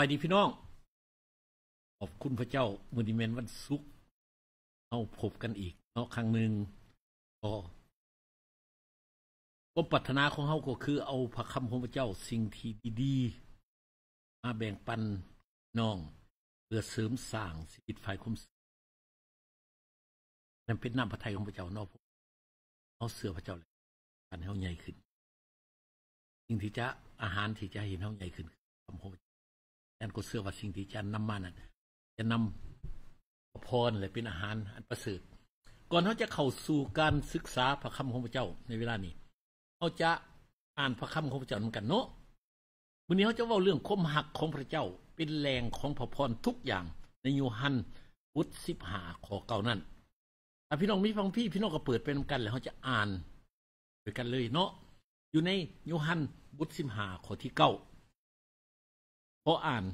ไปดีพี่น้อง ขอบคุณพระเจ้ามือดีแมนวันศุกร์เอาพบกันอีกเนาะครั้งหนึ่งก็ความปรารถนาของเฮาก็คือ เอาพระคำของพระเจ้าสิ่งที่ดีๆมาแบ่งปันน้อง เพื่อเสริมสร้างชีวิตฝ่ายความนั่นเป็นน้ำพระทัยของพระเจ้านอกเอาเสือพระเจ้าเลยการเฮาใหญ่ขึ้นสิ่งที่จะอาหารที่จะเห็นเฮาใหญ่ขึ้นคำของพระเจ้า แอนก็เชื่อว่าสิ่งที่จะนำมานั้นจะนำพรเลยเป็นอาหารอันประเสริฐก่อนเขาจะเข้าสู่การศึกษาพระคำของพระเจ้าในเวลานี้เขาจะอ่านพระคำของพระเจ้าเหมือนกันเนาะวันนี้เขาจะเว่าเรื่องคมหักของพระเจ้าเป็นแรงของพระพรทุกอย่างในโยฮันบทสิบหาขอเก่านั่นถ้าพี่น้องมีฟังพี่พี่น้องก็เปิดไปนำกันแล้วเขาจะอ่านด้วยกันเลยเนาะอยู่ในโยฮันบทสิบหาขอที่เก้า พออ่าน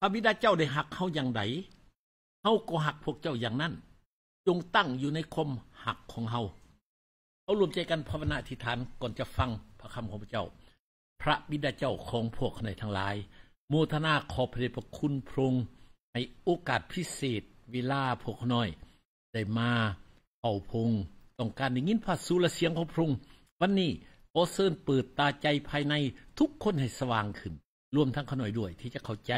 พระบิดาเจ้าได้หักเขาอย่างใดเฮาก็หักพวกเจ้าอย่างนั้น จงตั้งอยู่ในคมหักของเฮาเอารวมใจกันภาวนาธิฐานก่อนจะฟังพระคำของพระเจ้า พระบิดาเจ้าของพวกในทั้งหลาย โมทนาขอพระเดชพระคุณพระองค์ให้โอกาสพิเศษเวลาพวกน้อย ได้มาเอาพงต้องการได้ยินพระสุรเสียงของพระองค์วันนี้ขอเชิญเปิดตาใจภายในทุกคนให้สว่างขึ้น รวมทั้งขน่อยด้วย ที่จะเข้าใจ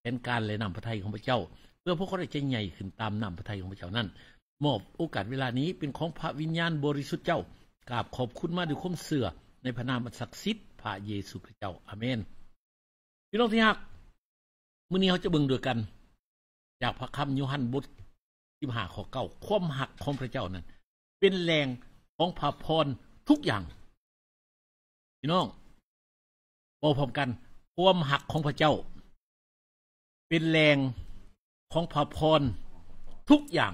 แผนการและนำพระทัยของพระเจ้า เพื่อพวกเขาได้ใจใหญ่ขึ้นตามนำพระทัยของพระเจ้านั้นมอบโอกาสเวลานี้เป็นของพระวิญญาณบริสุทธิ์เจ้ากราบขอบคุณมาด้วยความเสื่อในพระนามศักดิ์สิทธิ์พระเยซูคริสต์เจ้าอาเมนพี่น้องที่รักมื้อนี้เขาจะเบิ่งด้วยกัน จากพระคำโยฮันบทที่หาข้อเก้าความหักของพระเจ้านั้น เป็นแรงของพระพรทุกอย่าง พี่น้องบอกพร้อมกัน ความหักของพระเจ้า เป็นแรงของพระพรทุกอย่าง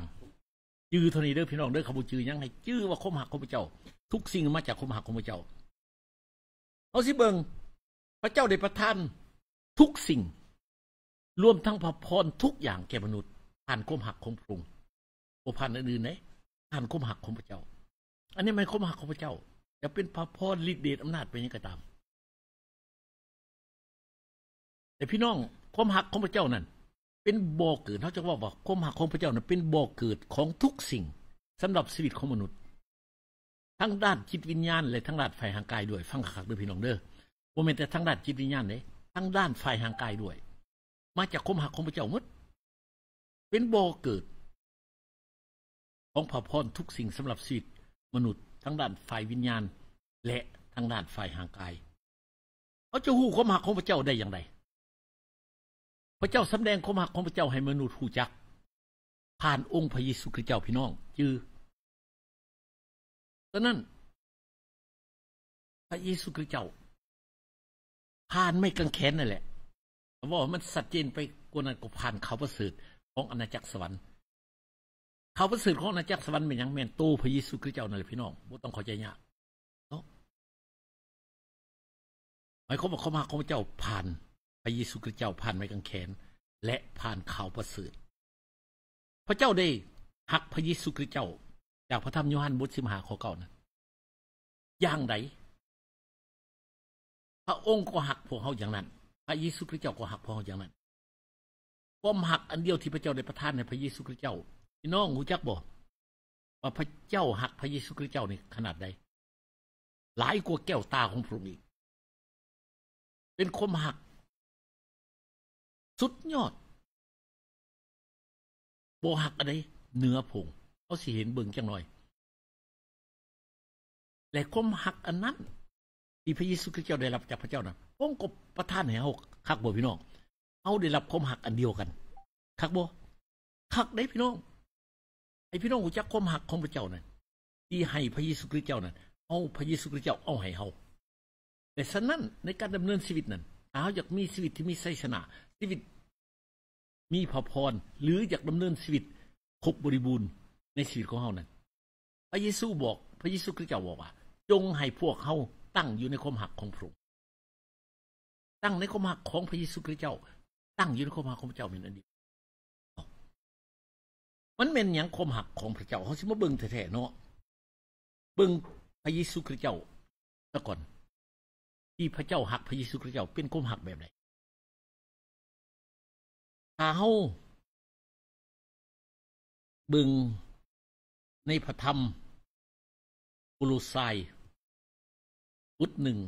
จื้อเท่านี้เด้อพี่น้องเด้อขบุจื้อยังให้จื้อว่าความหักของพระเจ้า ทุกสิ่งมาจากความหักของพระเจ้าเอาสิเบิงพระเจ้าได้ประทานทุกสิ่ง รวมทั้งพระพรทุกอย่างแก่มนุษย์ผ่านความหักของพระองค์บ่ผ่านอื่นๆไหนผ่านความหักของพระเจ้า อันนี้มันความหักของพระเจ้า จะเป็นพระพรฤทธิเดชอำนาจเป็นยังก็ตาม แต่พี่น้องความหักของพระเจ้านั้น เป็นบ่อเกิดเขาจะว่าว่าความหักของพระเจ้านั้นเป็นบ่อเกิดของทุกสิ่งสำหรับชีวิตของมนุษย์ทั้งด้านจิตวิญญาณและทั้งด้านฝ่ายทางกายด้วยฟังขักด้วยพี่น้องเด้อบ่แม่นแต่ทั้งด้านจิตวิญญาณเด้ทั้งด้านฝ่ายทางกายด้วย มาจากความหักของพระเจ้ามดเป็นบ่อเกิด ของพระพรทุกสิ่งสำหรับชีวิตมนุษย์ทั้งด้านฝ่ายวิญญาณ และทั้งด้านฝ่ายทางกายเขาจะหู้ความหักของพระเจ้าได้อย่างไร พระเจ้าสำแดงความหักของพระเจ้าให้มนุษย์หู้จัก ผ่านองค์พระเยซูคริสต์เจ้าพี่น้อง จือดังนั้น พระเยซูคริสต์เจ้าผ่านไม่กังแขนนั่นแหละว่ามันสัดเจนไปกว่านั้นก็ผ่านเขาประเสริฐของอาณาจักรสวรรค์ เขาประเสริฐของอาณาจักรสวรรค์เป็นหยังแม่นโตพระเยซูคริสต์เจ้านั่นแหละพี่น้องบ่ต้องเข้าใจยากเนาะหมายความว่าเขามาของพระเจ้าผ่าน พระเยซูคริสต์เจ้าผ่านไม้กางเขน และผ่านเขาประเสริฐพระเจ้าได้หักพระเยซูคริสต์เจ้า จากพระธรรมโยฮันบทสิบหาข้อเก้านั้นอย่างไรพระองค์ก็หักพวกเขาอย่างนั้น พระเยซูคริสต์เจ้าก็หักพวกเขาอย่างนั้นความหักอันเดียวที่พระเจ้าได้ประทานในพระเยซูคริสต์เจ้าพี่น้องรู้จักบ่ว่าพระเจ้าหักพระเยซูคริสต์เจ้านี่ขนาดใดหลายกว่าแก้วตาของพระองค์อีกเป็นความหัก สุดยอดโบหักอะไรเนื้อพงเขาสิเห็นเบิ่งจังหน่อย และความหักอันนั้นที่พระเยซูคริสต์เจ้าได้รับจากพระเจ้านะพระองค์ก็ประทานให้เฮาคักบ่พี่น้องเฮาได้รับความหักอันเดียวกันคักบ่คักได้พี่น้องไอ้พี่น้องรู้จักความหักของพระเจ้านั่นที่ให้พระเยซูคริสต์เจ้านั่นเอาพระเยซูคริสต์เจ้าเอาให้เฮาแต่ฉะนั้นในการดำเนินชีวิตนั้นถ้าเฮาอยากมีชีวิตที่มีชัยชนะ ชีวิต มีพระพร หรืออยากดำเนินชีวิตครบบริบูรณ์ในชีวิตของเฮานั้น พระเยซูบอก พระเยซูคริสต์เจ้าบอกว่า จงให้พวกเฮาตั้งอยู่ในความหักของพระองค์ตั้งในความหักของพระเยซูคริสต์เจ้า ตั้งอยู่ในความหักของพระเจ้าเป็นอันเดียวมันเป็นหยังความหักของพระเจ้าเขาสิมาเบิ่งแท้ๆเนาะเบิ่งพระเยซูคริสต์เจ้าซะก่อน ที่พระเจ้าหักพระเยซูคริสต์เจ้าเป็นความหักแบบไหน เฮาบิ่งในพระธรรมปุลุไซบุตรหนึ่ง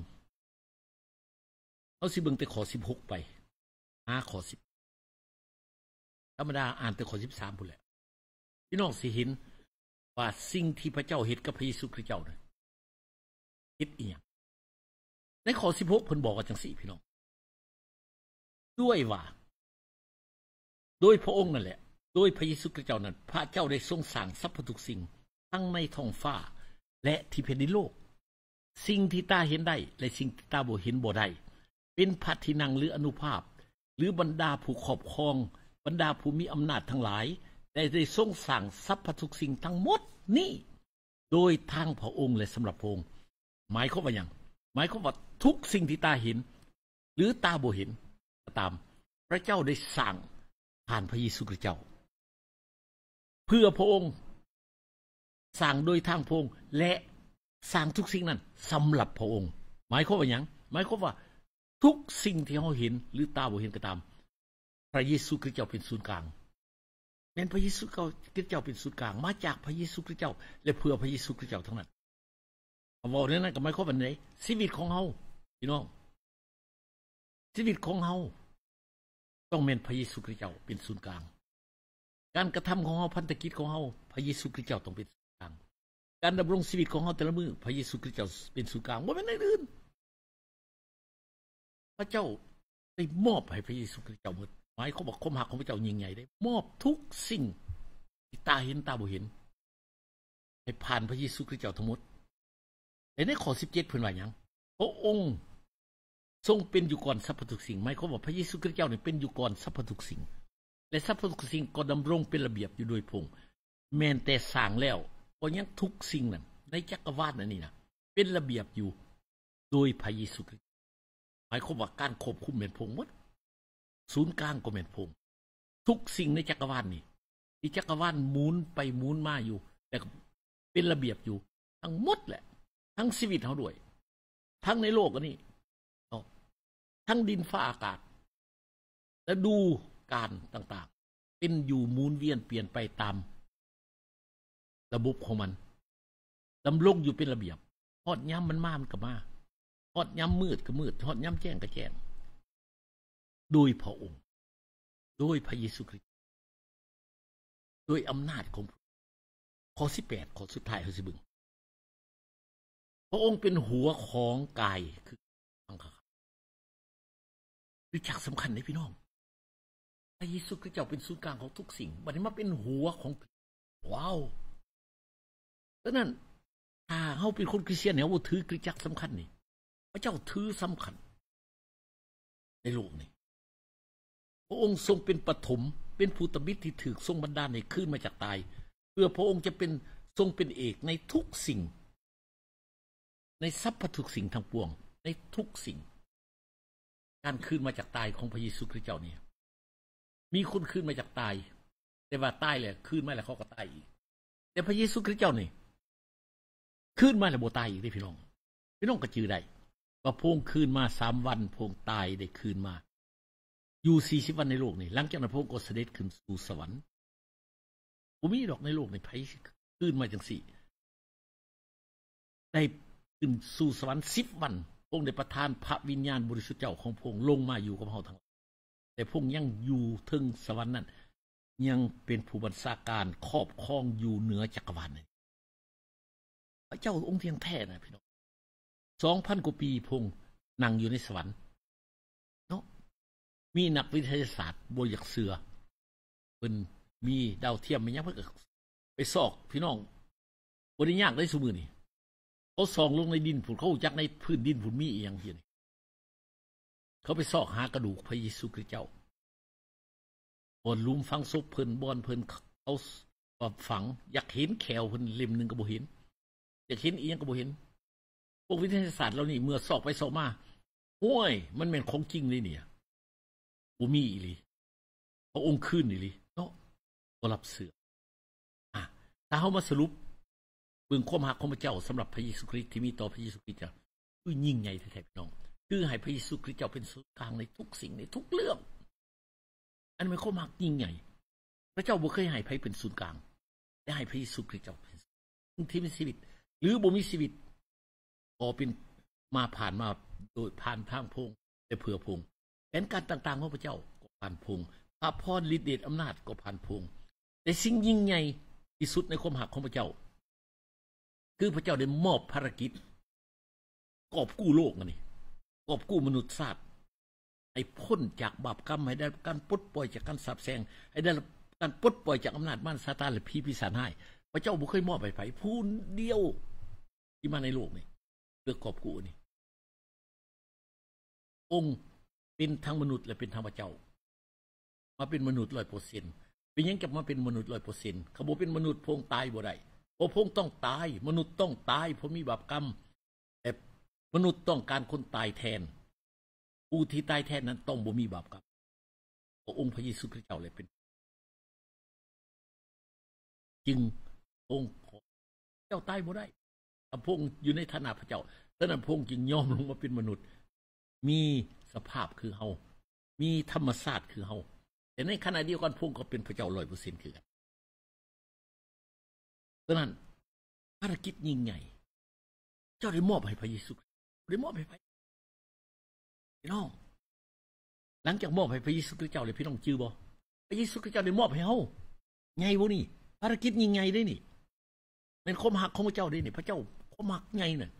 เอาสิบิ่งแต่ขอสิบหกไปหาขอสิบธรรมดาอ่านแต่ขอสิบสามพุ่นแหละพี่น้องสิเห็นว่าสิ่งที่พระเจ้าเฮ็ดกับพระเยซูคริสต์เจ้านะเฮ็ดอีหยังในขอสิบหกเพิ่นบอกว่าจังสี่พี่น้อง ด้วยว่า โดยพระองค์นั่นแหละ โดยพระเยซูคริสต์เจ้านั้น พระเจ้าได้ทรงสร้างสรรพทุกสิ่ง ทั้งในท้องฟ้า และที่แผ่นดินโลก สิ่งที่ตาเห็นได้ และสิ่งที่ตาบ่เห็นบ่ได้ เป็นพระที่นั่งหรืออนุภาพ หรือบรรดาผู้ครอบครอง บรรดาผู้มีอำนาจทั้งหลาย ได้ได้ทรงสั่งสรรพทุกสิ่งทั้งหมดนี่ โดยทางพระองค์และสำหรับพระองค์หมายความว่าอย่างหมายความว่าทุกสิ่งที่ตาเห็น หรือตาบ่เห็นก็ตาม พระเจ้าได้สั่ง ผ่านพระเยซูคริสต์เจ้า เพื่อพระองค์สั่งโดยทางพระองค์และสั่งทุกสิ่งนั้นสำหรับพระองค์ หมายความว่าอย่างหมายความว่าทุกสิ่งที่เราเห็นหรือตาบ่เห็นก็ตาม พระเยซูคริสต์เจ้าเป็นศูนย์กลางเป็นพระเยซูคริสต์เจ้าเป็นศูนย์กลาง มาจากพระเยซูคริสต์เจ้า และเพื่อพระเยซูคริสต์เจ้าทั้งนั้นบอกนั้นนั่นก็หมายความว่าไหนชีวิตของเฮาพี่น้องชีวิตของเฮา ต้องเป็นพระเยซูคริสต์เจ้าเป็นศูนย์กลาง การกระทำของเฮาพันธกิจของเฮาพระเยซูคริสต์เจ้าต้องเป็นศูนย์กลาง การดำรงชีวิตของเฮาแต่ละมือพระเยซูคริสต์เจ้าเป็นศูนย์กลางบ่แม่นอื่นพระเจ้าได้มอบให้พระเยซูคริสต์เจ้าหมดหมายความว่าความหักของพระเจ้ายิ่งใหญ่ได้ มอบทุกสิ่งที่ตาเห็นตาบ่เห็นให้ผ่านพระเยซูคริสต์เจ้าทั้งหมดแต่ในข้อ17เพิ่นว่าหยังพระองค์ ทรงเป็นอยู่ก่อนสรรพทุกสิ่งหมายความว่าพระเยซูคริสต์เจ้าเนี่ยเป็นอยู่ก่อนสรรพทุกสิ่ง และสรรพทุกสิ่งก็ดำรงเป็นระเบียบอยู่โดยพงแม้นแต่สร้างแล้วก็ยังทุกสิ่งนั้นในจักรวาลนั่นนี่นะเป็นระเบียบอยู่โดยพระเยซูคริสต์หมายความว่าการควบคุมเป็นพงหมดศูนย์กลางก็เป็นพงทุกสิ่งในจักรวาลนี่ที่จักรวาลหมุนไปหมุนมาอยู่ แต่เป็นระเบียบอยู่ ทั้งหมดแหละ ทั้งชีวิตเฮาด้วย ทั้งในโลกอันนี้ ทั้งดินฟ้าอากาศ และดูการต่างๆ เป็นอยู่มุนเวียนเปลี่ยนไปตาม ระบบของมันดำรงอยู่เป็นระเบียบฮอดย้ำมันมามันก็มาฮอดย้ำมืดก็มืดฮอดย้ำแจ้งก็แจ้ง โดยพระองค์ โดยพระเยซูคริสต์โดยอำนาจของข้อสิบแปดข้อสุดท้ายเขาสิบึง พระองค์เป็นหัวของกายคือ วิจักสำคัญเลยพี่น้องพระเยซูคริสต์เจ้าเป็นศูนย์กลางของทุกสิ่งบัดนี้มาเป็นหัวของว้าวดังนั้นถ้าเฮาเป็นคนคริสเตียนเนี่ยว่าถือกริจักสำคัญนี่พระเจ้าถือสำคัญ ในโลกนี้พระองค์ทรงเป็นปฐมเป็นภูตมิตรที่ถือทรงบรรดาในขึ้นมาจากตาย เพื่อพระองค์จะเป็นทรงเป็นเอกในทุกสิ่ง ในทรัพย์ทุกสิ่งทั้งปวง ในทุกสิ่ง การขึ้นมาจากตายของพระเยซูคริสต์เจ้าเนี่ย มีคนขึ้นมาจากตาย แต่ว่าตายเลยขึ้นมาแล้วเขาก็ตายอีก แต่พระเยซูคริสต์เจ้านี่ขึ้นมาแล้วบ่ตายอีกได้พี่น้อง พี่น้องก็จือได้ว่าพงคืนมาสามวันพงตายได้คืนมา อยู่สี่สิบวันในโลกนี่หลังจากนั้นพงก็เสด็จขึ้นสู่สวรรค์ผมมีดอกในโลกในไผขึ้นมาจังสี่ ได้ขึ้นสู่สวรรค์สิบวัน พงได้ประทานพระวิญญาณบริสุทธิ์เจ้าของพงลงมาอยู่กับเฮาทั้งแต่พงยังอยู่ถึงสวรรค์นั้น ยังเป็นผู้บัญชาการครอบครองอยู่เหนือจักรวาลนี่พระเจ้าองค์เทียงแท้นะพี่น้องสองพันกว่าปีพงนั่งอยู่ในสวรรค์เนาะมีนักวิทยาศาสตร์บอยากเสือเป็นมีดาวเทียมมีหยังเพิ่นก็ไปซอกพี่น้องบ่ได้ยากได้ซุมื้อนี่ เขาส่องลงในดินผุนเขาจักในพื้นดินผุนมีอียงเฮียนี่เขาไปซอกหากระดูกพระเยซูคริสต์เจ้าบอนลุมฝังศพเพิ่นบอนเพิ่นเขาฝัง อยากเห็นแขวเพิ่นเล่มหนึ่งก็บ่เห็น อยากเห็นอียงก็บ่เห็น พวกวิทยาศาสตร์เรานี่เมื่อสอกไปสอกมาห้วย มันเป็นของจริงเลยเนี่ยบ่มีอีหลีพระองค์ขึ้นอีหลีเนาะบ่รับเสืออะถ้าเฮามาสรุป เบิ่งความรักของพระเจ้าสำหรับพระเยซูคริสต์ที่มีต่อพระเยซูคริสต์เจ้าคือยิ่งใหญ่แท้ๆพี่น้อง คือให้พระเยซูคริสต์เจ้าเป็นศูนย์กลางในทุกสิ่งในทุกเรื่อง อันเป็นความรักยิ่งใหญ่ พระเจ้าบ่เคยให้ไผเป็นศูนย์กลางแต่ให้พระเยซูคริสต์เจ้าเป็นที่มีชีวิต หรือบ่มีชีวิตก็เป็นมาผ่านมาโดยผ่านทางพงแต่เผื่อพงแผนการต่างๆของพระเจ้าก็ผ่านพงพระพรฤทธิ์เดชอำนาจก็ผ่านพงแต่สิ่งยิ่งใหญ่ที่สุดในความหักของพระเจ้า คือพระเจ้าได้มอบภารกิจ กอบกู้โลกนี่กอบกู้มนุษยชาติให้พ้นจากบาปกรรมให้ได้การปลดปล่อยจากการสาปแช่งให้ได้การปลดปล่อยจากอำนาจมารซาตานและผีปีศาจให้พระเจ้าบ่เคยมอบให้ไผผู้เดียวที่มาในโลกนี่เพื่อกอบกู้นี่ องค์เป็นทั้งมนุษย์และเป็นทั้งพระเจ้า มาเป็นมนุษย์ร้อยเปอร์เซ็นต์เป็นยังกับมาเป็นมนุษย์ร้อยเปอร์เซ็นต์ขบอกเป็นมนุษย์พงตายบ่ได้ เพราะพงต้องตาย มนุษย์ต้องตายเพราะมีบาปกรรมแต่มนุษย์ต้องการคนตายแทนผู้ที่ตายแทนนั้นต้องบ่มีบาปกรรมพระองค์พระเยซูคริสต์เจ้าเลยเป็น จึงองค์เจ้าตายบ่ได้พงอยู่ในฐานะพระเจ้าดังนั้นพงจึงยอมลงมาเป็นมนุษย์ มีสภาพคือเฮามีธรรมชาติคือเฮาแต่ในขณะเดียวกันพงก็เป็นพระเจ้าร้อยเปอร์เซ็นต์คือกัน ดังนั้นภารกิจยิ่งใหญ่ เจ้าได้มอบให้พระเยซูได้มอบให้พระพี่น้อง หลังจากมอบให้พระเยซูคริสต์เจ้าเลยพี่น้องจื้อบ่พระเยซูคริสต์เจ้าได้มอบให้เฮาไงบ่นี่ภารกิจยิ่งใหญ่ได้นี่เป็นความหักของพระเจ้าได้นี่พระเจ้าความหักไงน่ะ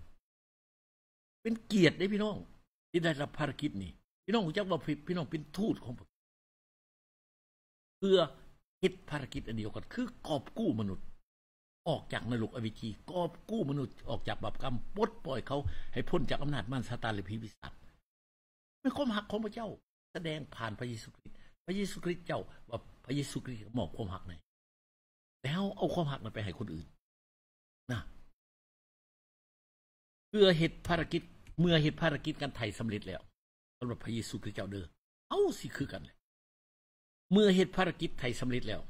เป็นเกียรติได้พี่น้อง ที่ได้รับภารกิจนี่พี่น้องจักว่าพี่น้องเป็นทูตของเพื่อเฮ็ดภารกิจอันเดียวกันคือกอบกู้มนุษย์ ออกจากนรกอวิชีกอบกู้มนุษย์ออกจากบาปกรรมปลดปล่อยเขาให้พ้นจากอำนาจมารซาตานและผีปีศาจเป็นความหักของพระเจ้า แสดงผ่านพระเยซูคริสต์พระเยซูคริสต์เจ้าว่าพระเยซูคริสต์มอบความหักไหนแล้วเอาความหักนั้นไปให้คนอื่นนะเพื่อเหตุภารกิจเมื่อเหตุภารกิจการไถ่สำเร็จแล้วสำหรับพระเยซูคริสต์เจ้าเด้อเอาสิคือกันเลยเมื่อเหตุภารกิจไถ่สำเร็จแล้ว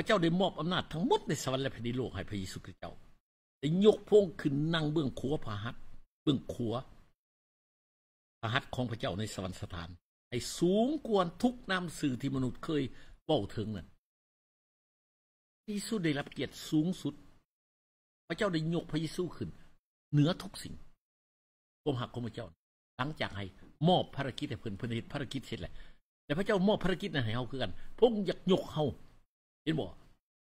ระเจ้าได้มอบอำนาจทั้งหมดในสวรรค์และแผ่นดินโลกให้พระเยซูคริสต์เจ้าได้ยกพงขึ้นนั่งเบื้องขัวพระหัตถ์เบื้องขัวพระหัตถ์ของพระเจ้าในสวรรคสถานให้สูงกว่าทุกนามสื่อที่มนุษย์เคยเว้าถึงนั่นพระเยซูได้รับเกียรติสูงสุด พระเจ้าได้ยกพระเยซูขึ้น เหนือทุกสิ่งความหักของพระเจ้า หลังจากให้มอบภารกิจให้เพิ่นเพิ่นเฮ็ดภารกิจเสร็จแล้วแต่พระเจ้ามอบภารกิจนั้นให้เฮาคือกันพงอยากยกเฮา เห็นบ่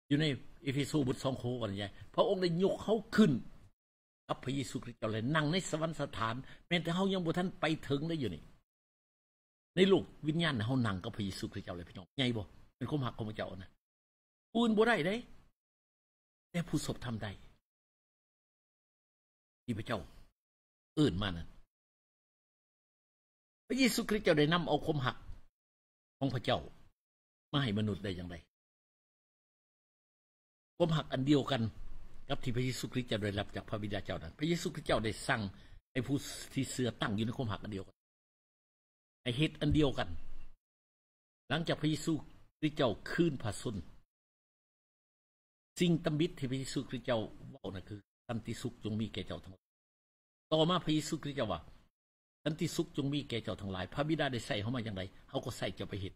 อยู่ในอเฟโซบท2โคกันใหญ่พระองค์ได้ยกเฮาขึ้นกับพระเยซูคริสต์เจ้าเลยนั่งในสวรรคสถาน แม้แต่เฮายังบ่ทันไปถึงได้อยู่นี่ ในโลกวิญญาณเฮานั่งกับพระเยซูคริสต์เจ้าเลยพี่น้องใหญ่บ่เป็นความหักของพระเจ้านะอื่นบ่ได้เด้แต่ผู้ศพทำได้ที่พระเจ้าเอื่นมานั้นพระเยซูคริสต์เจ้าได้นำเอาความหักของพระเจ้ามาให้มนุษย์ได้อย่างไร ความหักอันเดียวกันกับที่พระเยซูคริสต์จะได้รับจากพระบิดาเจ้านั้น พระเยซูคริสต์เจ้าได้สั่งให้ผู้ที่เสือตั้งอยู่ในความหักอันเดียวกันให้เฮ็ดอันเดียวกัน หลังจากพระเยซูคริสต์เจ้าคืนพระชนสิ่งตำบิดที่พระเยซูคริสต์เจ้าว้านั่นคือสันติสุขจงมีแก่เจ้าทั้งหลายต่อมาพระเยซูคริสต์เจ้าว่าสันติสุขจงมีแก่เจ้าทั้งหลาย พระบิดาได้ใส่เฮามาอย่างไรเฮาก็ใส่เจ้าไปเฮ็ด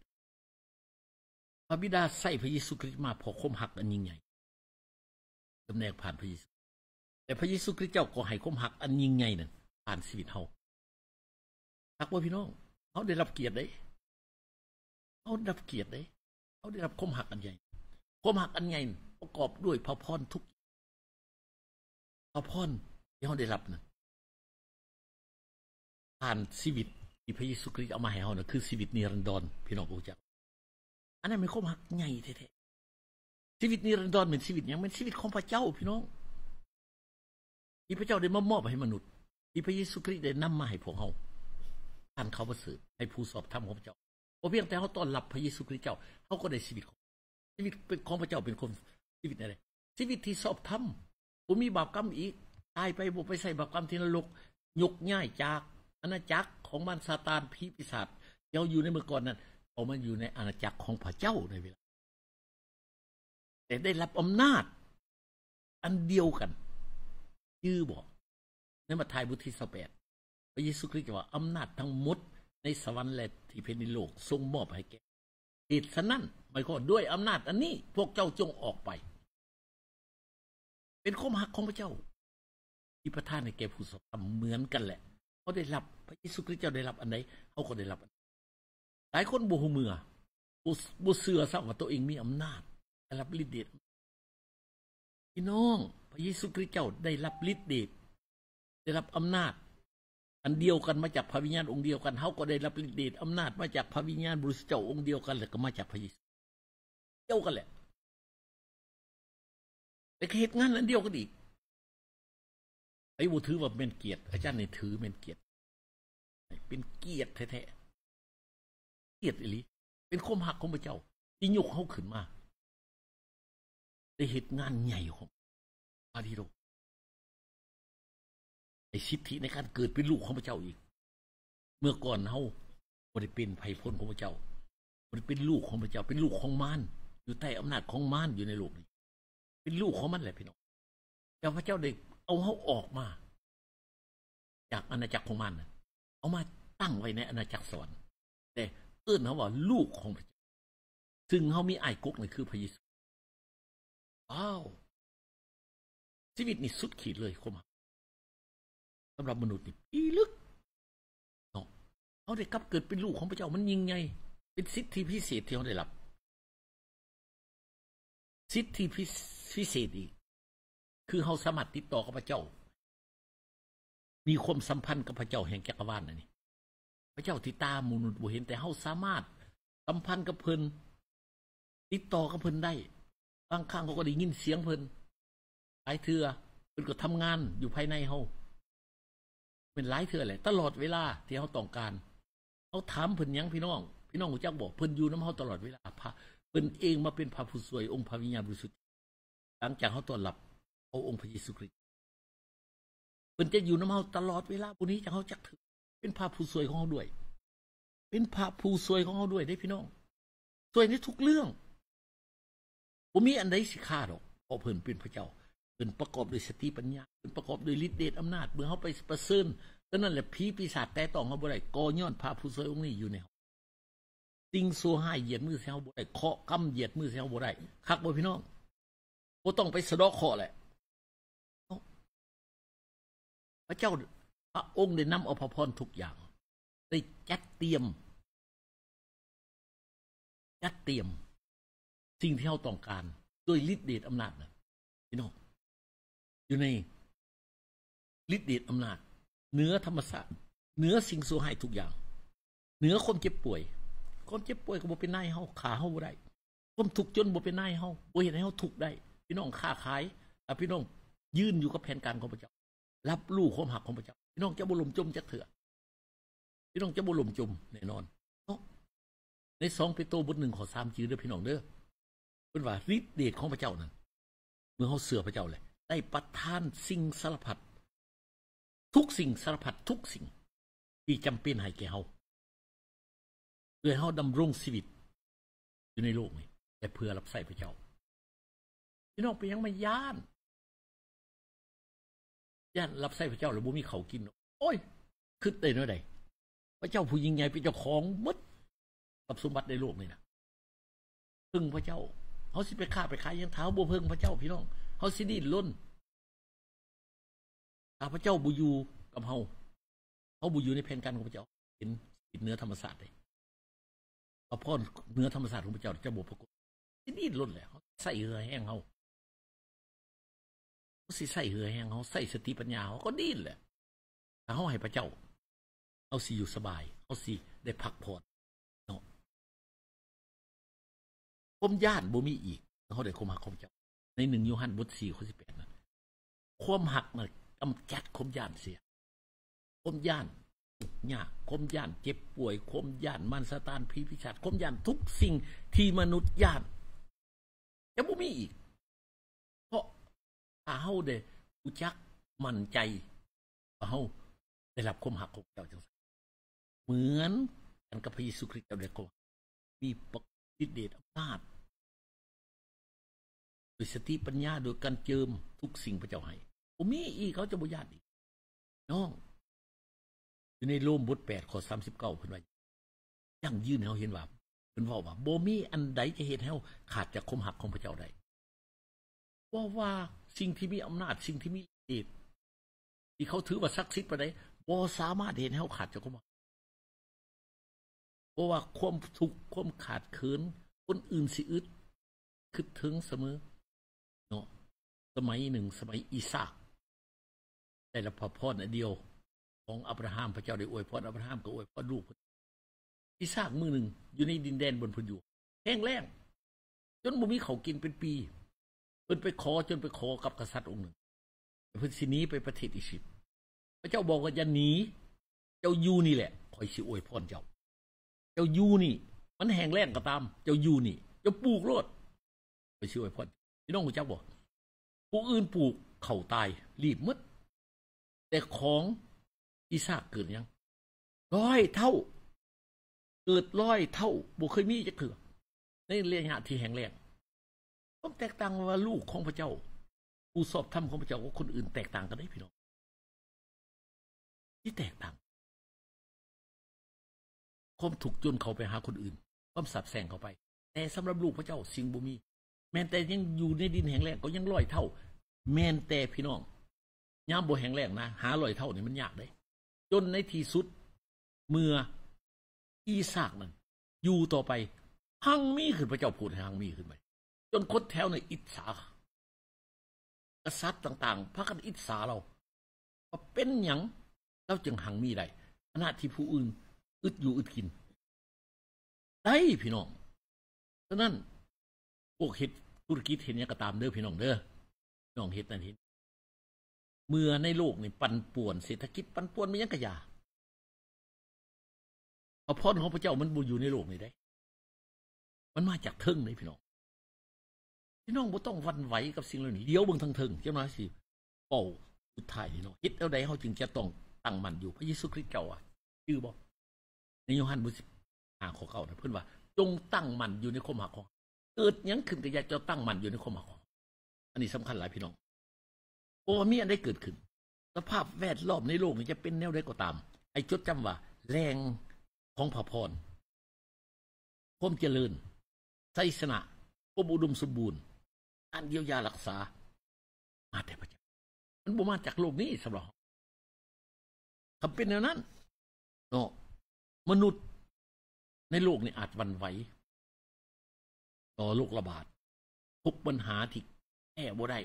พระบิดาใส่พระเยซูคริสต์มาพอคมหักอันยิ่งใหญ่ ดำเนินผ่านพระเยซูแต่พระเยซูคริสต์เจ้าก็ให้ความหักอันยิ่งใหญ่นั่นผ่านชีวิตเฮาหักว่าพี่น้องเฮาได้รับเกียรติได้เฮาได้รับเกียรติได้เฮาได้รับความหักอันใหญ่ความหักอันใหญ่ประกอบด้วยพระพรทุกพระพรที่เราได้รับนะผ่านชีวิตที่พระเยซูคริสต์เอามาให้เรานะคือชีวิตนิรันดรพี่น้องรู้จักอันนั้นเป็นความหักใหญ่แท้ ชีวิตนิรันดรเป็นชีวิตอย่างเป็นชีวิตของพระเจ้าพี่น้องที่พระเจ้าได้มามอบให้มนุษย์ ที่พระเยซูคริสต์ได้นำมาให้พวกเราท่านเขาประเสริฐให้ผู้สอบธรรมของพระเจ้าพอเพียงแต่เขาต้อนรับพระเยซูคริสต์เจ้าเขาก็ได้ชีวิตของชีวิตเป็นของพระเจ้าเป็นคนชีวิตอะไรชีวิตที่สอบธรรมผมมีบาปกรรมอีกตายไปบุไปใส่บาปกรรมที่นรกยกง่ายจากอาณาจักรของมันซาตานผีปีศาจเราอยู่ในเมื่อก่อนนั้นเอามาอยู่ในอาณาจักรของพระเจ้าในเวลา แต่ได้รับอำนาจ อันเดียวกันชื่อบอกในมาทายบุตรที่สแปดพระเยซูคริสต์ว่าอำนาจทั้งหมดในสวรรค์และที่เป็นในโลกทรงมอบให้แก่เหตุฉะนั้นหมายความด้วยอำนาจอันนี้ พวกเจ้าจงออกไป เป็นข้อมหักของพระเจ้า ที่ประทานให้แก่ผู้สอบธรรมเหมือนกันแหละเขาได้รับพระเยซูคริสต์เจ้าได้รับอันไหนเขาก็ได้รับหลายคนบูฮูเมือบูเสือทราบว่าตัวเองมีอำนาจ รับฤทธิ์เดชพี่น้อง พระเยซูคริสต์เจ้าได้รับฤทธิ์เดชได้รับอำนาจ อันเดียวกันมาจากพระวิญญาณองค์เดียวกันเขาก็ได้รับฤทธิ์เดชอำนาจมาจากพระวิญญาณบริสุทธิ์เจ้าองค์เดียวกันแล้วก็มาจากพระเยซูเดียวกันแหละแต่เหตุงานอันเดียวกันอีกไอ้บูถือว่าเป็นเกียรติอาจารย์นี่ถือเป็นเกียรติเป็นเกียรติแท้ๆเกียรติอีหลีเป็นคมหักของพระเจ้าที่ยกเขาขึ้นมา ได้เหตุงานใหญ่ของพระธิโรไอ้สิทธิในการเกิดเป็นลูกของพระเจ้าอีก เมื่อก่อนเขาบริเป็นไผ่พ้นของพระเจ้าบริเป็นลูกของพระเจ้า เป็นลูกของมารอยู่ใต้อำนาจของมารอยู่ในโลกนี้ เป็นลูกของมันแหละพี่น้องแต่พระเจ้าได้เอาเขาออกมา จากอาณาจักรของมันเอามาตั้งไว้ในอาณาจักรสวรรค์แต่เอื้อนเขาว่าลูกของพระเจ้าซึ่งเขามีไอ้กกนี่คือพระเยซู ว้าวชีวิตนี่สุดขีดเลยคมสำหรับมนุษย์นี่ปีลึกเนาะเขาได้กลับเกิดเป็นลูกของพระเจ้ามันยิ่งใหญ่เป็นสิทธิพิเศษที่เขาได้รับ สิทธิพิเศษอีก คือเขาสามารถติดต่อกับพระเจ้า มีความสัมพันธ์กับพระเจ้าแห่งจักรวาลนั่นนี่ พระเจ้าที่ตามนุษย์บ่เห็นแต่เขาสามารถสัมพันธ์กับเพิ่นติดต่อกับเพิ่นได้ บางครั้งเขาก็ได้ยินเสียงเพิ่นหลายเทือเพิ่นก็ทำงานอยู่ภายในเขาเป็นหลายเทือแหละ ตลอดเวลาที่เขาต้องการเขาถามเพิ่นยังพี่น้อง พี่น้องหูจักบอกเพิ่นอยู่น้ำเขาตลอดเวลาพระเพิ่นเองมาเป็นพระผู้สวยองค์พระวิญญาณบริสุทธิ์หลังจากเขาต้อนรับเอาองค์พระเยซูคริสต์เพิ่นจะอยู่น้ำเขาตลอดเวลาบุนี้จะเขาจักถือเป็นพระผู้สวยของเขาด้วย เป็นพระผู้สวยของเขาด้วยได้พี่น้องสวยในทุกเรื่อง ผมมีอันใดสิค่าดอกเพราะเพิ่นเป็นพระเจ้าเพิ่นประกอบด้วยสติปัญญาเพิ่นประกอบด้วยฤทธิ์เดชอำนาจเมื่อเขาไปประเสริญก็นั่นแหละผีปีศาจแต่ต้องเขาบ่ได้กอย้อนพระผู้สวยองค์นี้อยู่ในสิ่งสัวหายเหยียดมือเซลบ่ได้เคาะกำเหยียดมือเซลบ่ได้คักบ่พี่น้องบ่ต้องไปสะดอกเคาะแหละพระเจ้าพระองค์ได้นำอาพระพรทุกอย่าง ได้จัดเตรียม จัดเตรียม สิ่งที่เราต้องการด้วยฤทธิเดชอำนาจนะพี่น้องอยู่ในฤทธิเดชอำนาจเหนือธรรมศาสตร์เหนือสิ่งสูญหายทุกอย่างเหนือความเจ็บป่วยความเจ็บป่วยก็บ่เป็นนายเฮาขาเฮาบ่ได้ความทุกข์จนบ่เป็นนายเฮาบ่เห็นให้เฮาทุกข์ได้ พี่น้องค้าขายแต่พี่น้องยืนอยู่กับแผนการของพระเจ้า รับรู้ความหักของพระเจ้า พี่น้องจะบ่ลมจมจักเถื่อพี่น้องจะบ่ลมจมแน่นอนในสองเปโตรบทหนึ่งขอสามจือเด้อพี่น้องเด้อ เป็นว่าฤทธิเดชของพระเจ้านั้นเมื่อเขาเสือพระเจ้าเลยได้ประทานสิ่งสารพัดทุกสิ่งสารพัดทุกสิ่ง ที่จำเป็นให้แก่เขาเพื่อเขาดำรงชีวิต อยู่ในโลกนี้แต่เพื่อรับใส่พระเจ้าพี่น้องไปยังไม่ย่านย่านรับใส่พระเจ้าหรือบุมีเขากิน โอ้ยคืดได้เนาใดพระเจ้าผู้ยิ่งใหญ่เป็นเจ้าของมดกับสมบัติในโลกนี่นะพึ่งพระเจ้า เขาสิไปฆ่าไปขายยังเท้าบัวเพิ่งพระเจ้าพี่น้องเขาสิดิ้นล้นถ้าพระเจ้าบุยูกับเฮาเขาบุยูในแผนการของพระเจ้าเห็นติดเนื้อธรรมศาสตร์เลยเอาพ่อเนื้อธรรมศาสตร์ของพระเจ้าจะบวกปรากฏสิดิ้นล้นแหละใส่เหือแห้งเฮาเขาสิใส่เหือแห้งเฮาใส่สติปัญญาเฮาก็ดิ้นแหละถ้าเฮาให้พระเจ้าเอาสิอยู่สบายเอาสิได้พักผ่อน มย่านบ่มีอีกเฮาได้ความหักความเจ้าในหนึ่งโยฮันบท4ข้อ18นั้นความหักน่ะกำจัดความย่านเสียความย่านยากความย่านเจ็บป่วยความย่านมันสตานผีพิชาตความย่านทุกสิ่งที่มนุษย์ย่านจะบ่มีอีก เพราะถ้าเฮาได้รู้จักมั่นใจว่าเฮาได้รับความหักของเจ้าจังเหมือนกันกับพระเยซูคริสต์เจ้าได้ก็มีปกฤทธิ์เดชอำนาจ ด้วยสติปัญญาโดยการเจิมทุกสิ่งพระเจ้าให้บ่มีอีกเขาจะบ่ย่านอีกน้องอยู่ในโลมบท8ข้อ39เพิ่นว่ายั่งยืนเฮาเห็นว่าเพิ่นว้าว่าบ่มีอันใดจะเฮ็ดให้เฮาขาดจากคมหักของพระเจ้าได้ว่าว่าสิ่งที่มีอำนาจสิ่งที่มีเดชที่เขาถือว่าศักดิ์สิทธิ์ปานใดบ่สามารถเฮ็ดให้เฮาขาดจากความหักเพราะว่าความทุกข์ความขาดเขินคนอื่นสิอึดคิดถึงเสมอ สมัยหนึ่ง สมัยอีซากได้รับพระพรอันเดียว ของอับราฮัมพระเจ้าได้อวยพรอับราฮัมก็อวยพรลูกเพิ่นอีซากมือหนึ่งอยู่ในดินแดนบนพื้นอยู่แห้งแล้งจนบ่มีเขากินเป็นปีเพิ่นไปขอจนไปขอกับกษัตริย์องค์หนึ่งเพิ่นสินีไปประเทศอียิปต์พระเจ้าบอกว่าอย่าหนีเจ้าอยู่นี่แหละคอยสิอวยพรเจ้า เจ้าอยู่นี่ มันแห้งแล้งก็ตาม เจ้าอยู่นี่ เจ้าปลูกโลดไปสิอวยพรพี่น้องรู้จักบ่ ผู้อื่นปลูกเขาตายรีบมด แต่ของอีซากเกิดยังร้อยเท่า เกิดร้อยเท่าบ่เคยมีจะเถื่อในเรียนหะที่แห่งแรงต้องแตกต่างว่าลูกของพระเจ้าผู้สอบธรรมของพระเจ้ากับคนอื่นแตกต่างกันได้พี่น้องที่แตกต่างความถูกจนเขาไปหาคนอื่นความสับแสงเขาไป แต่สำหรับลูกพระเจ้าสิ่งบ่มี แม้แต่ยังอยู่ในดินแห่งแรงก็ยังร้อยเท่า แม้แต่พี่น้องยามบแห่งแรงนะหาร้อยเท่านี่มันยากได้จนในที่สุด เมื่ออีสากนั้นอยู่ต่อไปหังมีขึ้นพระเจ้าพูดให้หังมีขึ้นไปจนคนแถวในอิจฉากษัตริย์ต่าง ๆพระกันอิจฉาเราว่าเป็นหยังเราจึงหังมีได้ขณะที่ผู้อื่น อึดอยู่อึดกิน ได้พี่น้องฉะนั้นพวกเฮ็ดธุรกิจเห็นยังก็ตามเด้อพี่น้องเด้อ น้องเฮ็ดนั่นเห็นเมื่อในโลกนี่ปั่นป่วนเศรษฐกิจปั่นป่วนมันยังกะยาพระพรของพระเจ้ามันบ่อยู่ในโลกนี้ได้ มันมาจากเทิงเลยพี่น้อง พี่น้องบ่ต้องวันไหวกับสิ่งเหล่านี้เลี้ยวเบิ่งทางเทิงเจ้าน้อยสิเป่าสุดท้ายนี่เนาะเฮ็ดเอาใดเฮาจึงจะต้องตั้งมั่นอยู่พระเยซูคริสต์เจ้าอะชื่อบ่ในโยฮันบท15ข้อ9นะเพิ่นว่า จงตั้งมั่นอยู่ในความหักของเกิดยังขึ้นก็อย่าจะตั้งมั่นอยู่ในความหักของ อันนี้สำคัญหลายพี่น้องโอ้มีอันได้เกิดขึ้น สภาพแวดล้อมในโลกนี้จะเป็นแนวใดก็ตาม ไอ้จดจำว่า แรงของพระพรความเจริญไสสนะความอุดมสมบูรณ์การเยียวยารักษา มาแต่พระเจ้ามันบ่มาจากโลกนี้สำหรับคำเป็นแนวนั้นเนาะมนุษย์ในโลกนี้อาจวันไหวต่อโรคระบาดทุกปัญหาที่ แก้บ่ได้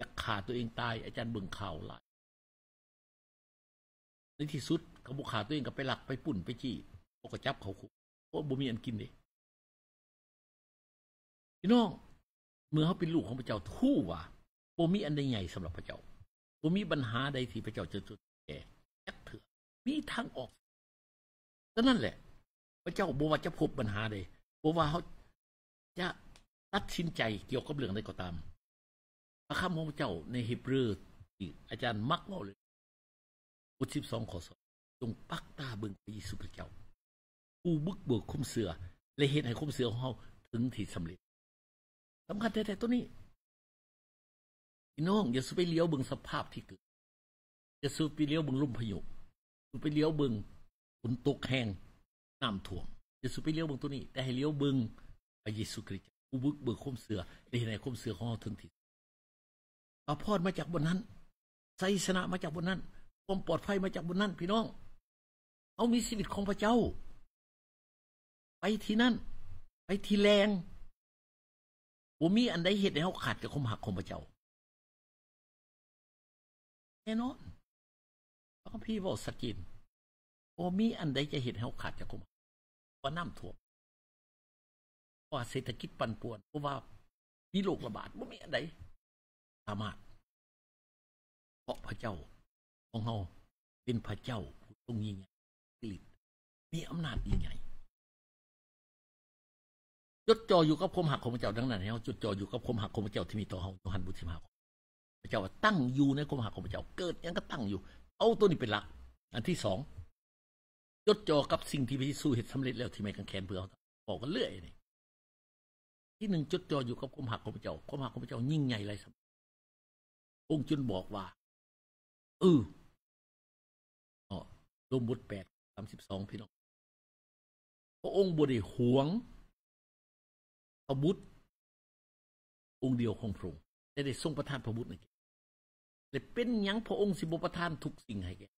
จะขาดตัวเองตาย อาจารย์เบิ่งข่าวหลายในที่สุดเขาบุขาตัวเองก็ไปหลักไปปุ่นไปจี้เขาก็จับเขาคุกเพราะบ่มีอันกินเด้พี่น้องเมื่อเขาเป็นลูกของพระเจ้าทู่ว่าบ่มีอันใดใหญ่สำหรับพระเจ้าบ่มีปัญหาใดที่พระเจ้าจะจุดแก่ยักเถื่อมีทางออกก็นั่นแหละ พระเจ้าบ่ว่าจะพบปัญหาใดบ่ว่าเขาจะตัดสินใจเกี่ยวกับเรื่องใดก็ตาม พระคำของพระเจ้าในฮีบรูที่อาจารย์มักเมาเลยบทสิบสองข้อสองจงปักตาเบิ่งพระเยซูคริสต์เจ้า ผู้บึกเบิกคุ้มเสือ และเห็นให้คุ้มเสือของเขาถึงที่สำเร็จสำคัญแต่ตัวนี้พี่น้องอย่าสุไปเลี้ยวเบิ่งสภาพที่เกิดอย่าสุไปเลี้ยวเบิ่งลุ่มพายุสุไปเลี้ยวเบิ่งฝนตกแห้งน้ำท่วมอย่าสุไปเลี้ยวเบิ่งตัวนี้ แต่ให้เลี้ยวเบิ่งพระเยซูคริสต์ผู้บึกเบิกคุ้มเสือและเห็นให้คุ้มเสือของเขาถึงที่ พระพรมาจากบนนั้นไสสนะมาจากบนนั้นความปลอดภัยมาจากบนนั้น พี่น้องเอามีชีวิตของพระเจ้า ไปที่นั่น ไปที่แรงบ่มีอันใดเฮ็ดให้เฮาขาดจากความหักของพระเจ้าแน่นอนพระคัมภีร์บอกสกินบ่มีอันใดจะเฮ็ดให้เฮาขาดจากความหักว่าน้ำท่วมว่าเศรษฐกิจปั่นป่วนเพราะว่ามีโรคระบาดบ่มีอันใดามารถ เพราะพระเจ้าของเฮาเป็นพระเจ้าผู้ทรงยิ่งใหญ่ฤทธิ์มีอำนาจยิ่งใหญ่จดจ่ออยู่กับความหักของพระเจ้าดังนั้นเฮาจดจ่ออยู่กับความหักของพระเจ้าที่มีต่อเฮาโยฮันบทที่5พระเจ้าว่าตั้งอยู่ในความหักของพระเจ้าเกิดยังก็ตั้งอยู่ เอาตัวนี้เป็นหลัก อันที่สองจดจ่อกับสิ่งที่พระเยซูเฮ็ดสำเร็จแล้วที่ไม่กังแขนเพื่อเฮาบอกกันเรื่อยนี่ที่หนึ่งจดจ่ออยู่กับความหักของพระเจ้าความหักของพระเจ้ายิ่งใหญ่ไรสำ องค์จุนบอกว่าเอออ๋อลมบทแปดสามสิบสองพี่น้องพระองค์บริหวงพระบุตร องค์เดียวของพระองค์ได้ได้ทรงประทานพระบุตรให้แก่เลยเป็นยังพระองค์สิบประทานทุกสิ่งให้แก่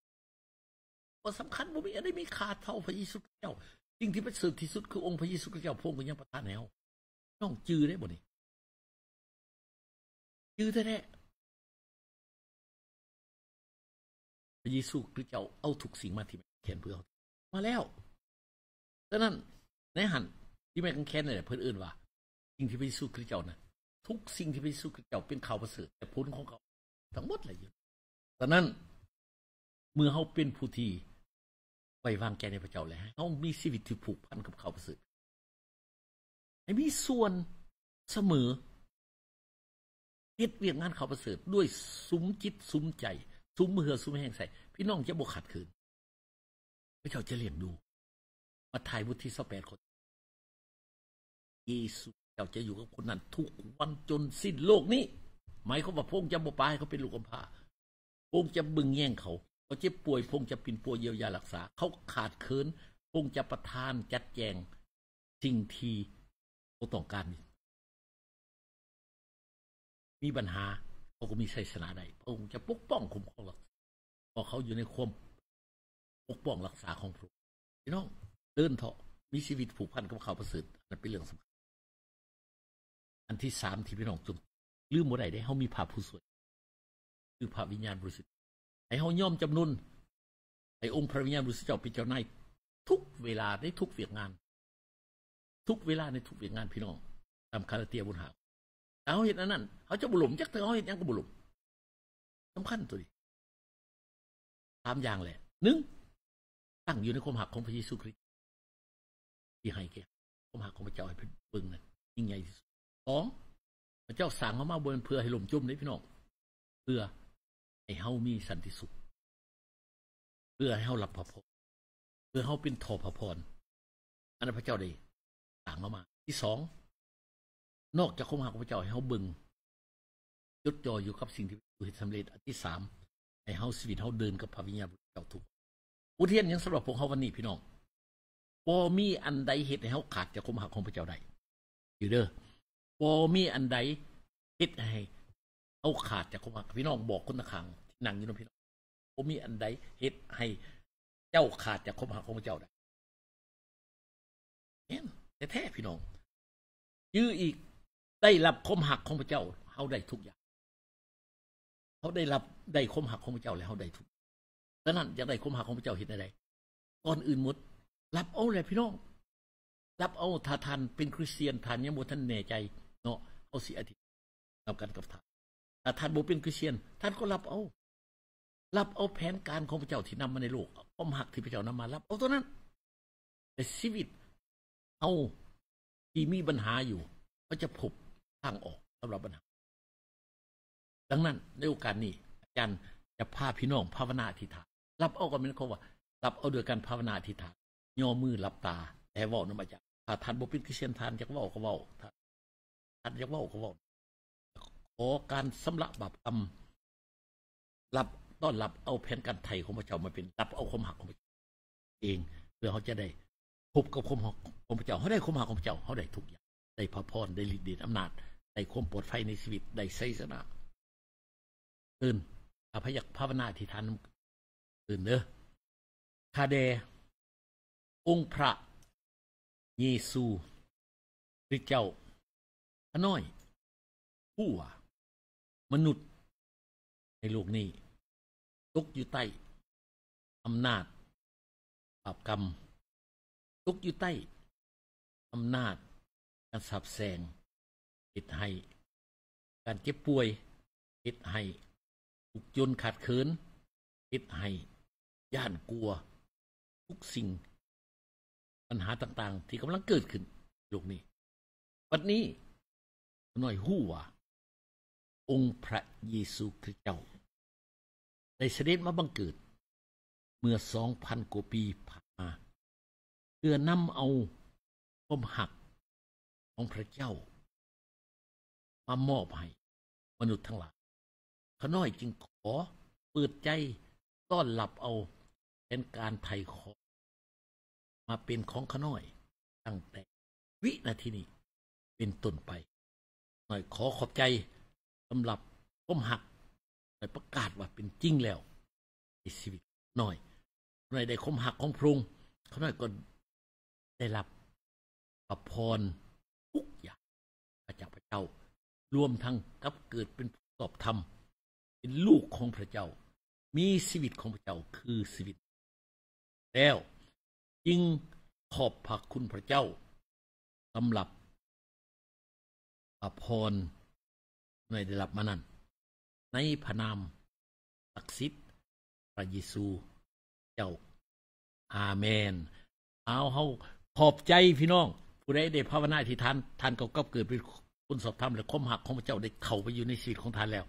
ว่าสำคัญบ่มีอะไรมีค่าเท่าพระเยซูคริสต์เจ้าสิ่งที่ประเสริฐที่สุดคือองค์พระเยซูคริสต์เจ้าพระองค์ก็ยังประทานแล้วต้องจือได้บ่นี่จือแท้ๆ พระเยซูคริสต์เจ้าเอาทุกสิ่งมาที่แม่แขนเพื่อเรามาแล้วดังนั้นในหันที่แม่กังแขนเนี่นแหละเพิ่อนอื่นว่าสิ่งที่พระเยซูคริสต์เจ้านะทุกสิ่งที่พระเยซูคริสต์เจ้าเป็นข่าวประเสริฐแต่ผลของเขาทั้งหมดเลยอยู่ดังนั้นเมื่อเขาเป็นผู้ที่ไว้วางใจในพระเจ้าแล้วเขามีชีวิตที่ผูกพันกับเขาวประเสริฐให้มีส่วนเสมอเฮ็ดเวียกงานเขาวประเสริฐด้วยสุมจิตสุมใจ สุมเหือสุมแห่งใส่ พี่น้องจะบกขัดขืนพระเจ้าจะเลี้ยงดูมาถ่ายบุตรที่สแปดคนเยซูเจ้าจะอยู่กับคนนั้นทุกวันจนสิ้นโลกนี้หมายเขาว่าพงจะบปาให้เขาเป็นลูกกำพร้าพงจะบึงแย่งเขาเขาเจ็บป่วยพงจะปินป่วยเยียวยารักษา เขาขาดเคินพงจะประทานจัดแจงสิ่งที่เขาต้องการ มีปัญหา เขาก็มีชัยชนะได้พระองค์จะปกป้องคุ้มครองรักษาพราะเขาอยู่ในความปกป้องรักษาของพระองค์พี่น้องเดินเถาะมีชีวิตผูกพันกับเขาประเสริฐนั่นเป็นเรื่องสำคัญอันที่สามที่พี่น้องจงลืมบ่ได้ได้เฮามีภาพผู้สวย คือพระวิญญาณบริสุทธิ์ให้เฮาย่อมจำนวนให้องค์พระวิญญาณบริสุทธิ์เจ้าเป็นเจ้านายทุกเวลาในทุกเวียกงาน ทุกเวลาในทุกเวียกงานพี่น้องตามคาราเตียบุญหา เฮาเห็นอันนั้นเขาจะบุหลุมจักเธอเฮาเห็นยังก็บุหลุมสำคัญตัวนี้สามอย่างแหละหนึ่งตั้งอยู่ในความหักของพระเยซูคริสต์ที่ให้แก่ความหักของพระเจ้าให้เป็นเบิ่งนั้นยิ่งใหญ่ที่สุดสองพระเจ้าสั่งเขามาบนเพื่อให้ลมจุ่มได้พี่น้องเพื่อให้เฮามีสันติสุข เพื่อให้เฮารับพระพรเพื่อเฮาเป็นทอพระพรอันนั้นพระเจ้าได้สั่งเขามาที่สอง นอกจากคมหักของพระเจ้าให้เฮาบิ่งยดจ่ออยู่กับสิ่งที่เฮ็ดสำเร็จอันที่สามให้เฮาชีวิตเฮาเดินกับพระวิญญาณพระเจ้าทุกอุเทนยังสำหรับพวกเฮาวันนี้พี่น้องบ่มีอันใดเฮ็ดให้เฮาขาดจากคมหักของพระเจ้าได้อยู่เด้อบ่มีอันใดเฮ็ดให้เอาขาดจากคมหักพี่น้องบอกคนตะขังที่นั่งอยู่นพี่น้องบ่มีอันใดเฮ็ดให้เจ้าขาดจากคมหักของพระเจ้าได้แม่แท้พี่น้องยื้ออีก ได้รับคมหักของพระเจ้าเฮาได้ทุกอย่างเขาได้รับได้คมหักของพระเจ้าแล้วเฮาได้ทุกดังนั้นอยากได้คมหักของพระเจ้าเฮ็ดได้ก่อนอื่นหมด รับเอาเลยพี่น้อง รับเอาถ้าท่านเป็นคริสเตียนท่านยังบ่ทันแน่ใจ เนาะเอาสิอธิษฐานกันกับท่านถ้าท่านบ่เป็นคริสเตียน ท่านก็รับเอา รับเอาแผนการของพระเจ้าที่นำมาในโลกคมหักที่พระเจ้านำมารับเอาตัวนั้นแต่ชีวิตเอาที่มีปัญหาอยู่ ก็จะพบ ทางออกสำหรับปัญหา ดังนั้นในโอกาสนี้อาจารย์จะพาพี่น้องภาวนาอธิษฐาน รับเอาก็เป็นเขาว่า รับเอาโดยการภาวนาอธิษฐานย่อมือรับตาแต่ว้านำมาจากถ้าท่านบ่เป็นคริสเตียนท่านจักว้าก็ว้าท่านจักว้าก็ว้าขอการสำระบาปกรรมรับต้อนรับเอาแผนการไทยของพระเจ้ามาเป็นรับเอาความหักของพระเจ้าเองเพื่อเขาจะได้พบกับความหักของพระเจ้าเขาได้ความหักของพระเจ้าเขาได้ทุกอย่างได้พระพรได้ฤทธิ์เดชอำนาจ ได้ความปลอดภัยในชีวิตได้ไสยสนะตื่นอาพยักภาวนาที่ทานตื่นเด้อคาเด องค์พระ เยซูคริเจ้าพระน้อยผู้ว่ามนุษย์ในโลกนี้ตกอยู่ใต้อำนาจบาปกรรมตกอยู่ใต้อำนาจการสับแสง เหตุให้ การเจ็บป่วยเหตุให้ทุกยนขาดเขินเหตุให้ย่านกลัว ทุกสิ่ง ปัญหาต่างๆ ที่กำลังเกิดขึ้นโลกนี้วันนี้หน่อยหู้ว่า องค์พระเยซูคริสต์เจ้า ได้เสด็จมาบังเกิด เมื่อสองพันกว่าปีผ่านมาเพื่อนำเอาความหักของพระเจ้า มามอบให้ มนุษย์ทั้งหลายขน้อยจึงขอเปิดใจต้อนรับเอาเป็นการไถ่ขอ มาเป็นของขน้อย ตั้งแต่วินาทีนี้เป็นต้นไป หน่อยขอขอบใจสำหรับก้มหักหน่อยประกาศว่าเป็นจริงแล้วในชีวิตหน่อยหน่อยได้คมหักของพระองค์เขาหน่อยก็ได้รับประพรทุกอย่างมาจากพระเจ้า รวมทั้งกับเกิดเป็นผู้ตอบธรรม เป็นลูกของพระเจ้า มีชีวิตของพระเจ้าคือชีวิต แล้วจึงขอบพระคุณพระเจ้าสำหรับอภรในได้รับมานั้น ในพระนามศักดิ์สิทธิ์พระเยซูเจ้า อาเมน เอาเฮาขอบใจพี่น้อง ผู้ใดได้ภาวนาที่ท่านท่านก็ก็เกิดเป็น คุณสอบธรรมและความหักของพระเจ้าได้เข้าไปอยู่ในชีวิตของท่านแล้ว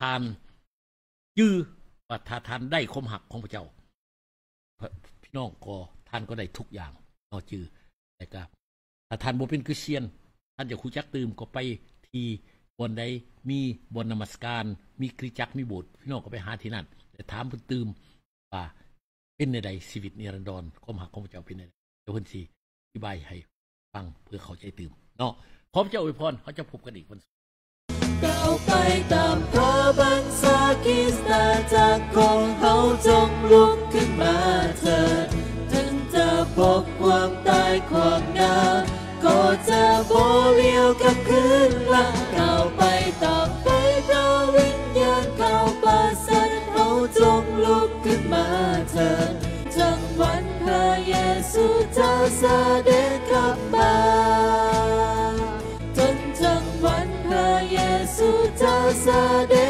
ท่านยื้อว่าถ้าท่านได้ความหักของพระเจ้าพี่น้องก็ท่านก็ได้ทุกอย่างนอจือแต่ก็ถ้าท่านบ่เป็นคริสเตียน ท่านจะคุจักตื่มก็ไปทีบนใดมีบนนมัสการ มีคริจักมีโบสถ์พี่น้องก็ไปหาที่นั่นแต่ถามเพิ่นตื่มว่าเป็นในใดชีวิตนิรันดรความหักของพระเจ้าเป็นในใดเดี๋ยวเพิ่นสิอธิบายให้ฟังเพื่อเข้าใจตื่มเนาะ ผมจะอวยพรเขาจะพบกันอีกวันก้าวไปตามพระบัญชาคิสตาจากของเขาจงลุกขึ้นมาเถิดถึงจะพบความตายความหนาก็จะโบเลียวกับคืนหลังก้าวไปตามไปพระวิญญาณก้าปาสันเขาจงลุกขึ้นมาเถิดจังวันพระเยซูจะเสด็จ The. day.